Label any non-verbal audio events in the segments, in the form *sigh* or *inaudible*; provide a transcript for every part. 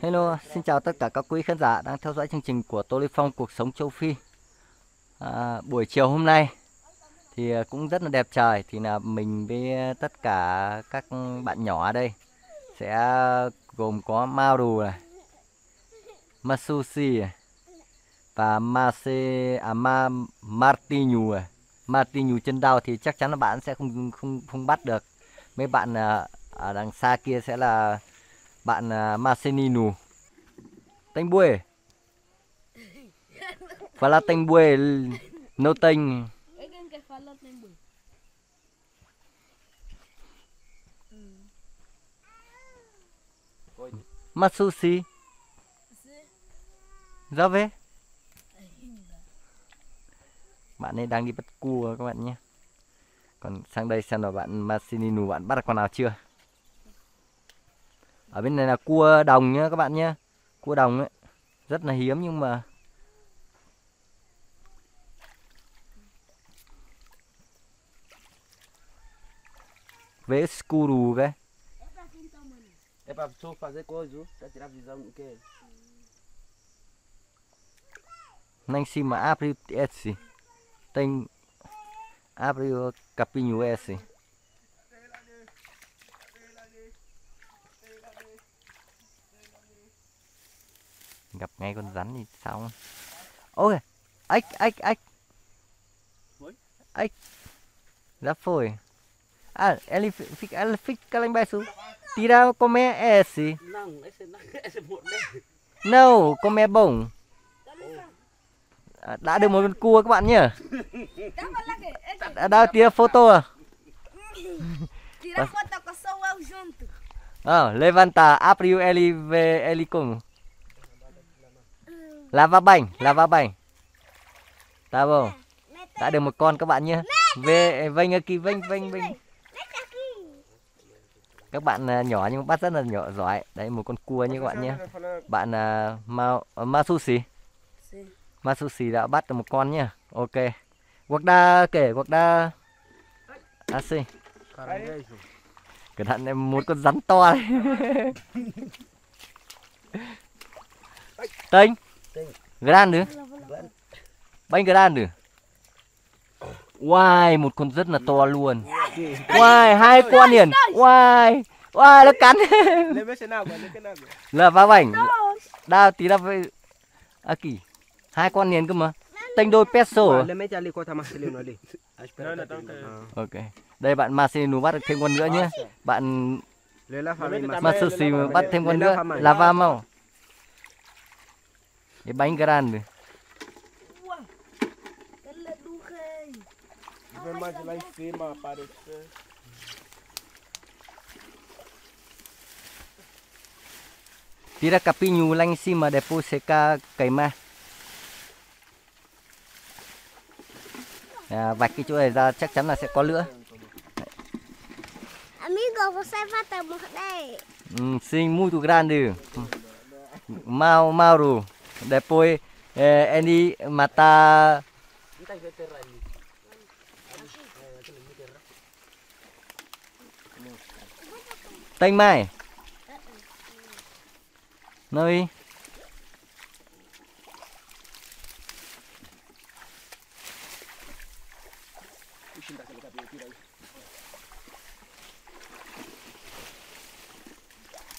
Hello, xin chào tất cả các quý khán giả đang theo dõi chương trình của Tô Lê Phong Cuộc Sống Châu Phi. À, Buổi chiều hôm nay thì à, cũng rất là đẹp trời Thì là mình với tất cả các bạn nhỏ ở đây Sẽ gồm có Maru này Masushi này Và Mase, à, Ma, Martinhu này. Martinu chân đau thì chắc chắn là bạn sẽ không không không bắt được. Mấy bạn à, ở đằng xa kia sẽ là bạn uh, Marcelino. Tênh Bue. Và là Tênh Bue Nô Tênh Matsushi. Ra về. Bạn ấy đang đi bắt cua các bạn nhé. Còn sang đây xem là bạn Marcelino bạn bắt được con nào chưa? Ở bên này là cua đồng nhá các bạn nhé cua đồng ấy rất là hiếm nhưng mà vê scuru cái. É pra pessoa fazer coisa, pra tirar visão do que? nem cima abre esse tem abre o capinho esse gặp ngay con rắn thì sao? Không? ôi ếch ếch ếch. Ếch. Giáp phổi. Ah ele fica ele fica lá embaixo tira come esse Não, esse não, esse é come bông À, đã được một con cua các bạn nhỉ? Đã, đã tira photo à? Tira foto com o junto. Ah, levanta, abre o ele, vê ele como. Lava bành, lava bành. Tá bom. Đã được một con các bạn nhé. Về vênh kia vênh vênh vênh. Các bạn à, nhỏ nhưng bắt rất là nhỏ giỏi. Đấy một con cua như các bạn nhé. Bạn uh, Ma Masushi. Masushi đã bắt được một con nhé. Ok. Guarda kể Guarda. À xí. Caranguejo. Cẩn thận em muốn con rắn to đấy. *laughs* Tênh. Tênh. Grande. Bánh grande. Wow, một con rất là to luôn. Wow, hai con liền. Wow. Wow, nó cắn. Là va bảnh. Đao tí là phải à kỳ. Hai con liền cơ mà. Tênh đôi peso. Ok. Đây bạn Marcelino bắt được thêm con nữa nhé. Bạn Mas- Masushi Marcelino. bắt thêm con nữa. Leva mais. Lava Cái bánh grande. Ele é do rei. Vê mais lá em cima aparecer. Tira capinho lá em cima, depois secar queimar. À, vạch cái chỗ này ra chắc chắn là sẽ có lửa. Amigo, você vai ter morder. Sim, muito grande. Mau, Mauro. Depois é, ele mata Tem mais? Nơi.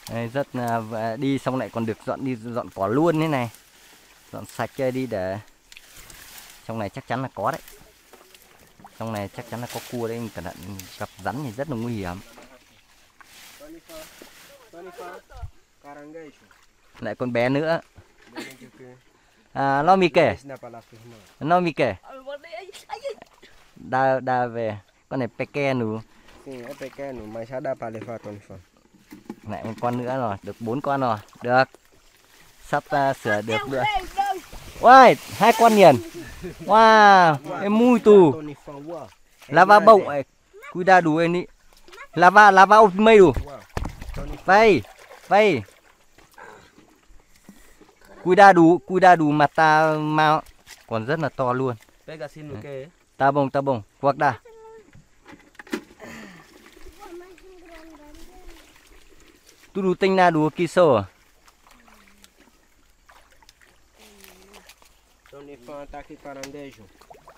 Đây, rất là đi xong lại còn được dọn đi dọn cỏ luôn thế này dọn sạch chơi đi để trong này chắc chắn là có đấy. Trong này chắc chắn là có cua đấy cẩn thận gặp rắn thì rất là nguy hiểm. Lại con bé nữa. À, lo mì kể. Lo mì kể. Đa đa về. Con này peke nù. Peke é mai mas já dá Tonifa. lại một con nữa rồi. Được bốn con rồi. Được. Sắp uh, sửa được nữa Wow, hai con liền wow em mui tù lava bông ấy cuidado em đi lava lava o meio Uau. Tonifa. Vai, vai. Cuidado, cuidado mà ta mau còn rất là to luôn. Ta bông, ta bông, guarda. Tu đủ tinh na đủ kỳ sổ à? Tá aqui caranguejo.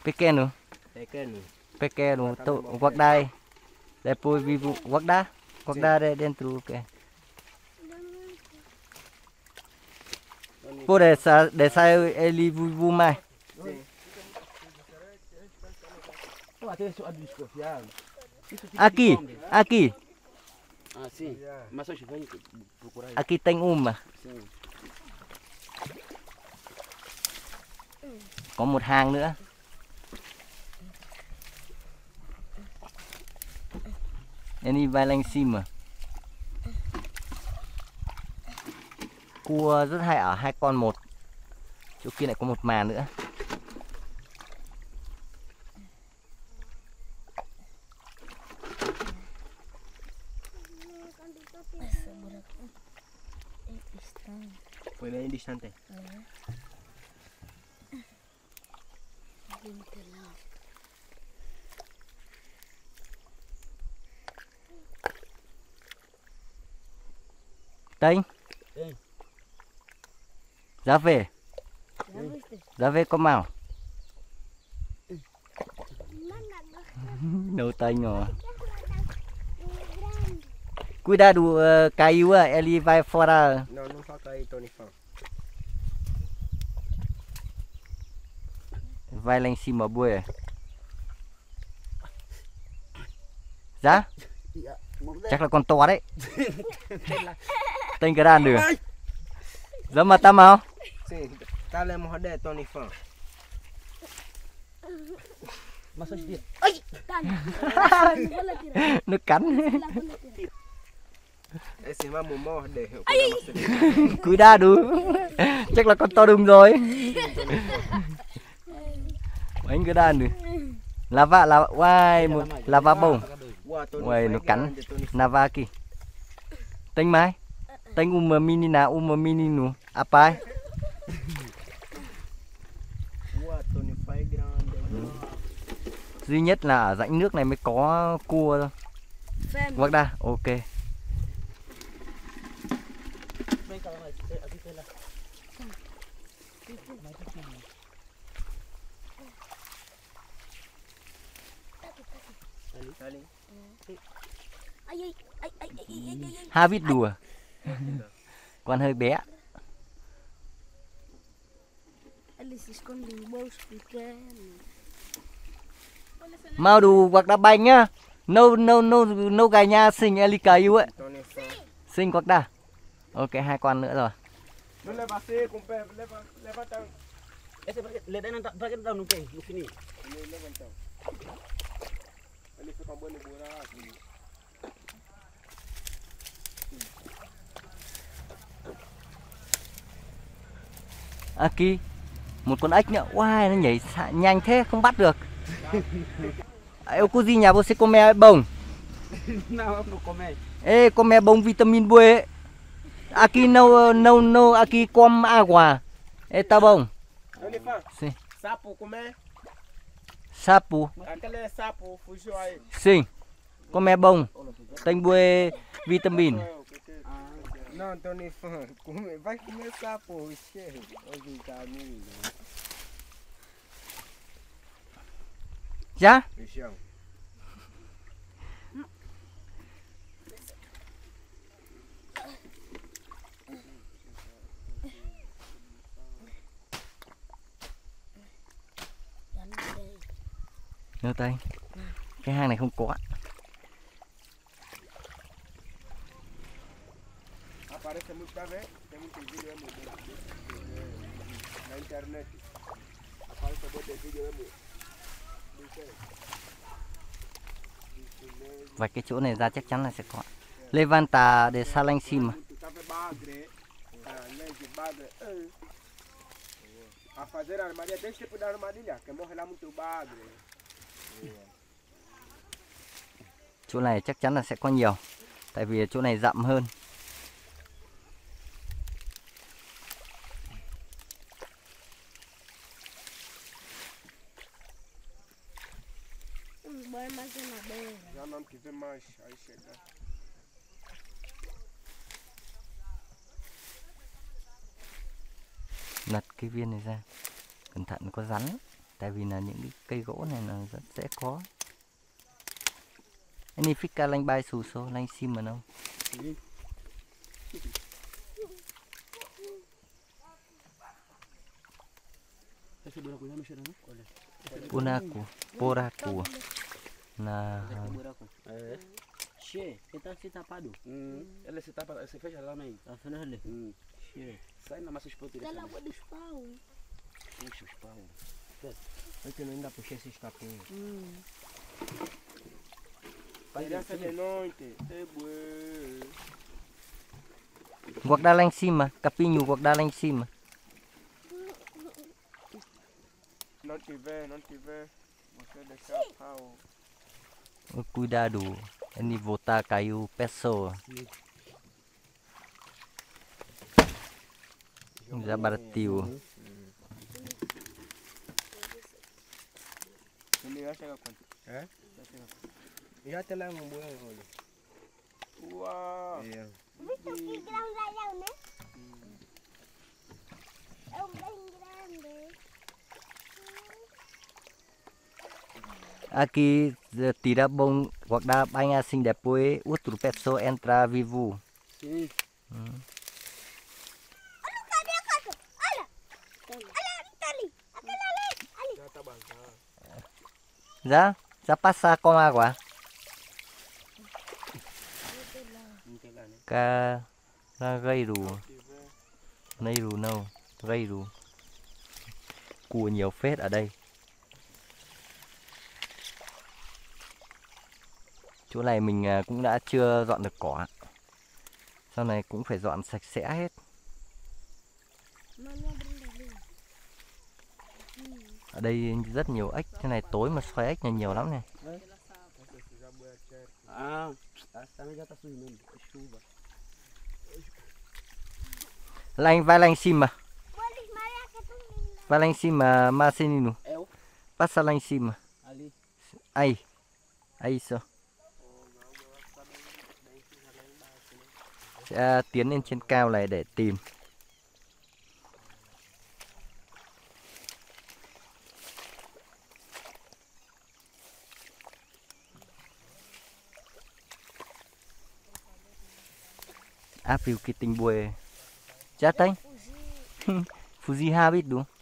Pequeno. Pequeno. Pequeno. Tu guardai. Depois vivo guardar. Guardar é dentro que. Pô, để sa để sai ele vivo mais. Sim. Aqui, aqui, Ah, sim. Mas hoje vem procurar aqui tem uma. Sim. Có một hàng nữa. Đi vai lên cima. Cua rất hay ở hai con một. Chỗ kia lại có một màn nữa. Foi bem distante. Tênh. Giá về. Giá về có màu. *laughs* Nấu tênh rồi. Cuidado, uh, caiu, ele vai fora. Não, não falta aí, Tony Fan. Vai lá em cima, boi. Giá? *laughs* Chắc là con to đấy. *laughs* Tên cái đàn nữa. Giá mà ta mau. Sim, tá lá morder, Tony Fan. Mas hoje dia. Nó cắn. Dar uma Cuidado. Chắc là con to đùng rồi. Anh cái đàn nữa. Lava, lava, uai, một lava bông. Boa, Tony Uai, Fan nó cắn. grande, Tony Fan. Nava aqui. Tem uma menina, uma menino. Rapaz, duy nhất là ở rãnh nước này mới có cua thôi. Vâng đa, ok. Vem cá, con hơi bé. Mau đủ hoặc đã bay nhá. Nâu nâu nâu nâu gà nha xinh elika yêu ấy. sinh Xinh hoặc đa. Ok hai con nữa rồi. Não leva com o pé, leva, levanta. Esse vai le dai não tá, vai dar no quê? No fini. Ele leva então. Ele fica bom no buraco. Aki. Một con ếch nữa. Wow, nó nhảy xạ, nhanh thế không bắt được. Eu cozinhar, você comer bom. Não, não come. Ê, comer bom vitamin B. Aqui não, não, não, aqui come água. Ê. Tony Fan. Sim. Sapo comer. Sapo, sim. Comer bom. Tem bué vitamin. Não, Tony Fan. *laughs* Come, vai comer sapo. Cheio. Hoje tá amigo. Já? Beijão. Đưa tay. Cái hang này không có. Aparece tá vendo? Tem muito vídeo mesmo na internet. Aparece muito vídeo mesmo. Và cái chỗ này ra chắc chắn là sẽ có. Levanta de Salanchima. Tá vendo bagre? Nem de bagre. A fazer armadilha, deixa tipo de armadilha, que morre lá muito bagre. Chỗ này chắc chắn là sẽ có nhiều. Tại vì chỗ này rậm hơn. Ay, ay şeker. Lật cái viên này ra. Cẩn thận có rắn. Tại vì là những cái cây gỗ này là rất dễ có. Anh đi phích lanh bay xù xô, lanh sim mà không? Una cua, pora cua não? Olha. punaku poraku na Esse buraco. É. Che, ele tá se tapado. Hum. Ele se tapa, se fecha lá meio. Tá vendo ali? Hum. Che. Sai na massa explode Dá água dos pau. Puxa os pau. Anche non da puxar esses capinhos. Criança de noite. É bué. guak da lanh sim mà capinho guak da lanh sim mà Não tiver, não tiver. Você deixar pau. Ôi, cuidado ini vota kayu peso já baratiu Ele já chega quanto? É? Já te lá um bom olho. Uau. É. Viste que grande é, né? É um bem grande. Aqui eh, tira bom guak bem assim depois, outro pessoa entra vivo. Sim. Cadê Já? Já passar com água. Cá tem gây rù Tiver. rù nâu gây rù cua nhiều phết ở đây. Chỗ này mình à, cũng đã chưa dọn được cỏ sau này cũng phải dọn sạch sẽ hết. Ở đây rất nhiều ếch thế này tối mà xoay ếch là nhiều lắm này. Já bué certo. Ah, essa também já tá sujo mesmo. É chuva. lanh vai lanh sim mà. Polis Maria que tu linda. vai lá em cima Marcelino É o passa lá em cima ali. aí aí só sẽ tiến lên trên cao này để tìm. Áp phiêu cái tình bùi chát tanh *laughs* Fuji Habit đúng không?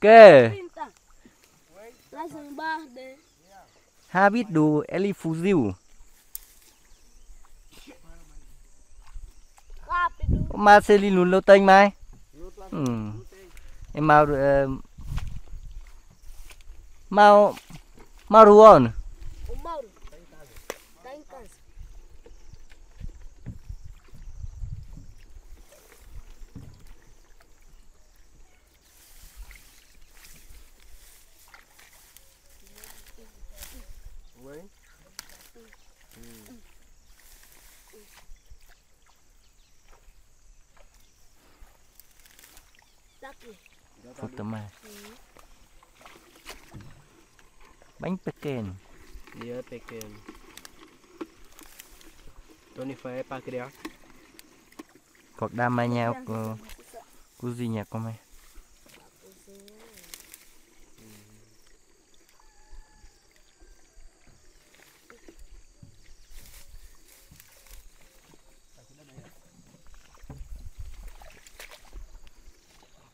Kê Habit do elifuzil. Mà sẽ đi lùn lâu tênh mai. Ừ. Em mau uh, ờ, mau mau ruộng O Mauro. Tá em casa. Oi? Mai bánh pequeno Dia pequeno. Tony foi para criar. hoặc đam mai nhau cô cô gì nhà con mày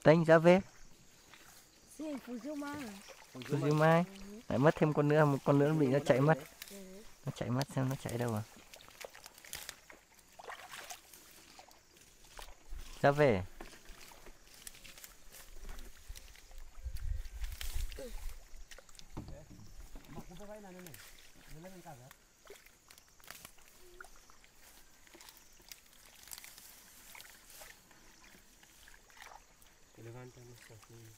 Tính giá. Cô gì mai. Lại mất thêm con nữa Một con nữa bị nó chạy mất. Nó chạy mất xem nó chạy đâu à. Giá về Levanta no sozinho.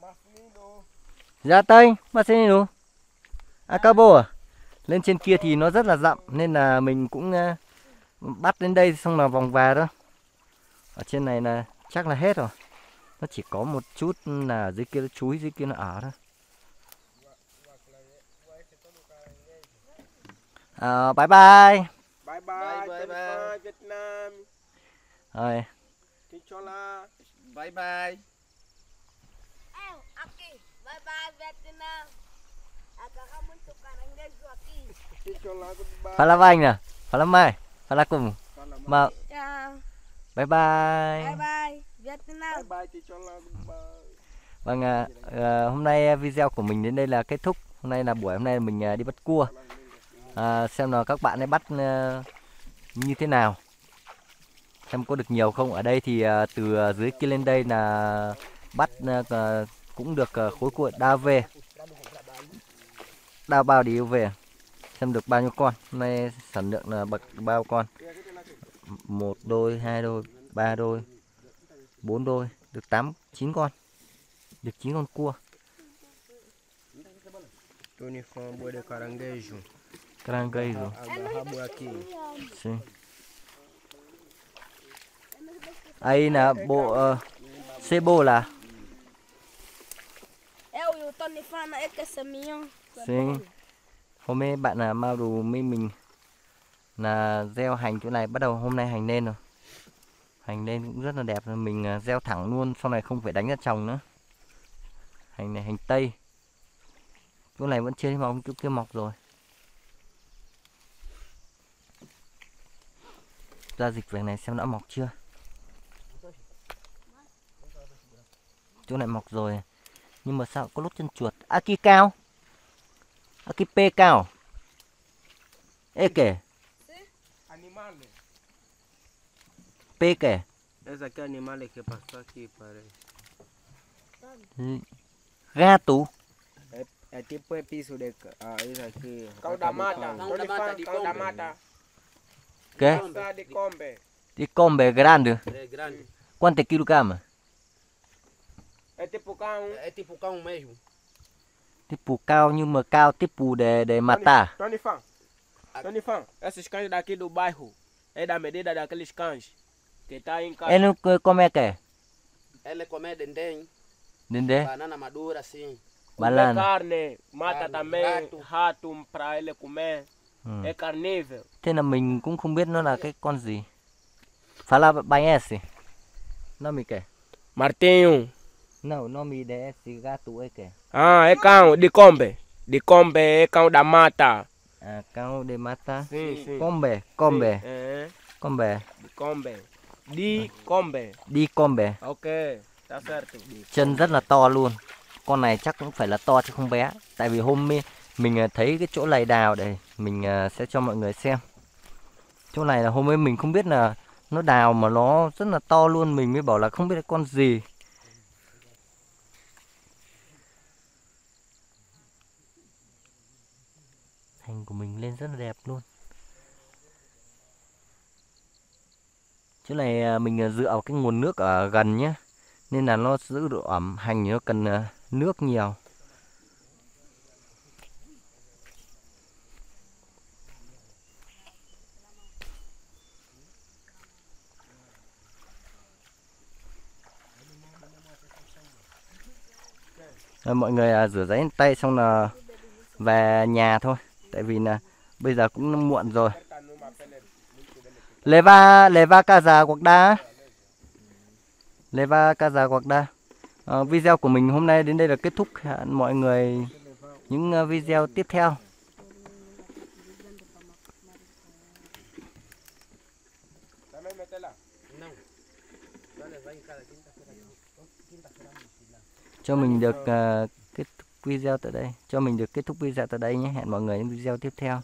Marcelino. Dạ tênh Marcelino Acabo à Lên trên kia thì nó rất là rậm, Nên là mình cũng ờ, bắt đến đây xong là vòng về đó ở trên này là chắc là hết rồi nó chỉ có một chút là dưới kia nó chuối dưới kia nó ở thôi à, bye bye Bye bye, Bye, bye, Tony Việt Nam. rồi Inshallah. Bye bye. Eh, aqui. Bye bye, Vietnam. Agora muito caranguejo aqui. Inshallah goodbye. Palawan na Palamay Palakum Salam. Ma Ciao. bye bye Bye bye, Vietnam. Bye bye, goodbye. Vâng à, à, hôm nay video của mình đến đây là kết thúc. Hôm nay là buổi hôm nay mình đi bắt cua. À, xem nào các bạn ấy bắt ờ, như thế nào. Xem có được nhiều không. Ở đây thì ờ, từ ờ, dưới kia lên đây là bắt cũng được khối cuộn đa về. đa bao đi về. Xem được bao nhiêu con. Hôm nay sản lượng là bậc bao con. Một đôi, hai đôi, ba đôi, bốn đôi, được tám, chín con được chín con cua Tony de caranguejo gây rồi Agarrabo aqui. Sim. Aí là bộ uh, sebo là Eu e o Tony Fana é que esse minhão. Sim. Hôm nay bạn là mau đủ mấy mình là gieo hành chỗ này bắt đầu hôm nay hành lên rồi. Hành lên cũng rất là đẹp rồi mình à, gieo thẳng luôn sau này không phải đánh ra trồng nữa. Hành này hành tây. Chỗ này vẫn chưa thấy mọc chỗ kia mọc rồi. Ra dịch về này xem đã mọc chưa. Chỗ này mọc rồi. Nhưng mà sao có lốt chân chuột. À kia cao. À kia P cao. Ê kìa. Animal. P. Gato. É, é tipo ca- Ah, esse aqui. Cão a da ¿Qué? Sa de Combe. Di combe grande. É grande. Quanto kg? É tipo cão. É tipo cão mesmo. Tipo cao nhưng mà cao tipo để để matar. Tony Fan. Tony Fan, esses cães daqui do bairro é da medida daqueles cães que tá em casa. Ele não come que? Ele come dendém, Dende? banana madura assim. Comer Banana. carne, mata Carne, também gato. rato para ele comer. Ừ. Thế là mình cũng không biết nó là cái con gì. Fala bem esse. Nome que? Martinho. Não, nome desse gato é que? Ah, é cão de Combe. De Combe é cão da mata. À, cao de mata. Sim, sim. Combe, combe, É, combe. de Combe. De Combe. Đi combe. Ok, tá certo. Chân rất là to luôn. Con này chắc cũng phải là to chứ không bé. Tại vì hôm mình à, thấy cái chỗ lầy đào đây, mình à, sẽ cho mọi người xem. Chỗ này là hôm ấy mình không biết là nó đào mà nó rất là to luôn, mình mới bảo là không biết là con gì. Hành của mình lên rất là đẹp luôn. Chỗ này à, mình à, dựa vào cái nguồn nước ở gần nhé nên là nó giữ độ ẩm hành thì nó cần nước nhiều Rồi, mọi người à, rửa giấy tay xong là về nhà thôi. Tại vì là bây giờ cũng muộn rồi. Leva leva casa guarda leva casa guarda à, video của mình hôm nay đến đây là kết thúc. Hẹn mọi người những ờ, video tiếp theo Também mete lá. Não. Vai levar em casa quinta-feira. Quinta-feira no lá cho mình được uh, kết thúc video tại đây. Cho mình được kết thúc video tại đây nhé. Hẹn mọi người những video tiếp theo.